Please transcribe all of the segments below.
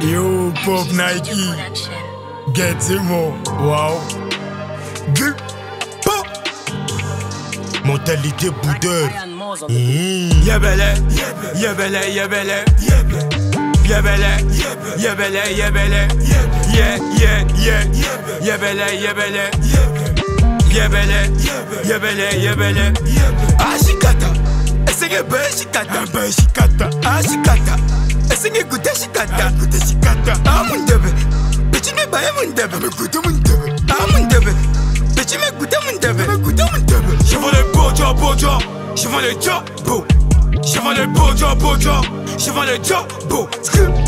Yo, Pop Nike, get Zemo, wow. Gu- Pop. Mentalité boudeur. Yebele, yebele, yebele, yebele, yebele, yebele, yeah, yeah, yeah, yebele, yebele, yebele, yebele, yebele, ashikata, 생겼고 다시 갔다. 고 다시 갔다. 아문데베 배치네 바에 문데베 왜 구도 문데베 아문데베 배치네 구도 문데베 왜 구도 문데베 시원을 보죠 보죠. 시원을 줘보. 시원을 보죠 보죠. 시원을 줘보. 스크보.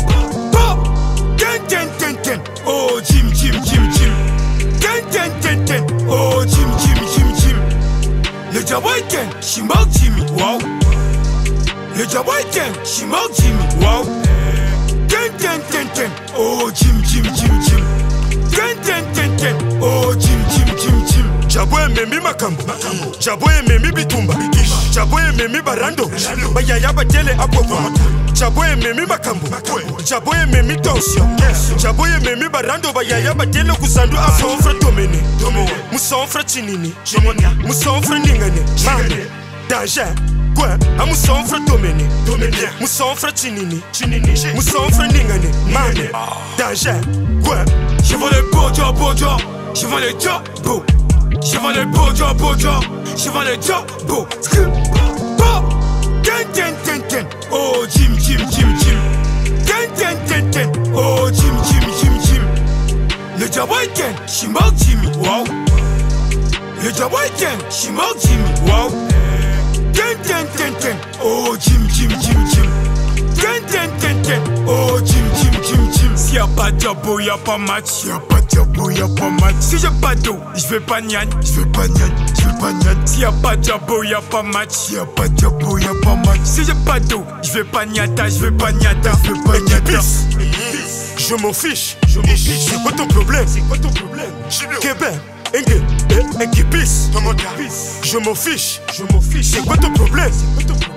땡땡땡땡 오짐짐짐짐. 땡땡땡땡 오짐짐짐짐. 여자 월땡 심박짐이 와우. 여자 월땡 심박짐이 와우. Ten, ten, ten, ten. Oh, Jim, Jim, Jim, Jim. Ten, ten, ten, ten. Oh, Jim, Jim, Jim, Jim. jabo ememi makambo. Jabo ememi bitumba. Jabo ememi barando. Bayaya batele akokwa jabo ememi makambo. Jabo ememi tension jabo ememi barando. Bayaya batele kusandu asonfre tomene musonfre chinini. Musonfre ningane mane. Danger kwe amusonfre tomene musonfre chinini musonfre ningane mane danger kwe Je vends le beau job, beau job. Je vends le job, beau. Je vends le beau job, beau job. Je vends le job, beau. Skip, pop. Ten, ten, ten, ten. Oh, Jim, Jim, Jim, Jim. Ten, ten, ten, ten. Oh, Jim, Jim, Jim, Jim. Le weekend, she mock Jimmy. Wow. Le weekend, she mock Jimmy. Wow. Ten, ten, ten, ten. Oh, Jim, Jim, Jim, Jim. S'il y a pas de diabo, y a pas match. S'il y a pas de diabo, y a pas match. Si j'ai pas d'eau, je vais pas gnagne. Je vais pas gnagne, je vais pas gnagne. S'il y a pas de diabo, y a pas match. S'il y a pas de diabo, y a pas match. Si j'ai pas d'eau, je vais pas gnata, je vais pas gnata. Je vais pas gnata. Je m'en fiche, je m'en fiche. C'est quoi ton problème? C'est quoi ton problème? Québec, Enge, eh, Enkipis. Je m'en fiche, je m'en fiche. C'est quoi ton problème? C'est quoi ton problème?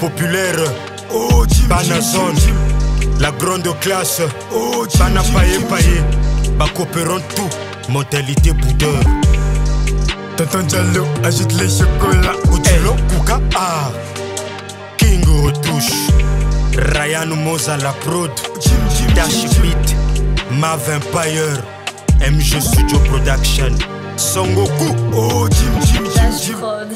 populaire, Oh, Jim, Jim, Banazone. Jim, Jim. la grande classe. Oh, Jim, paye paye. Bakopéron tout. Mentalité boudeur. Tonton Diallo agite les chocolats. Odilo Kuka Ah. King retouche. Ryan Moza la prod. Jim, Jim, Dash Jim, Jim. Beat. Mav Empire. MG Studio Production. Songoku. Oh, Jim, Jim, Jim, Jim. Prod.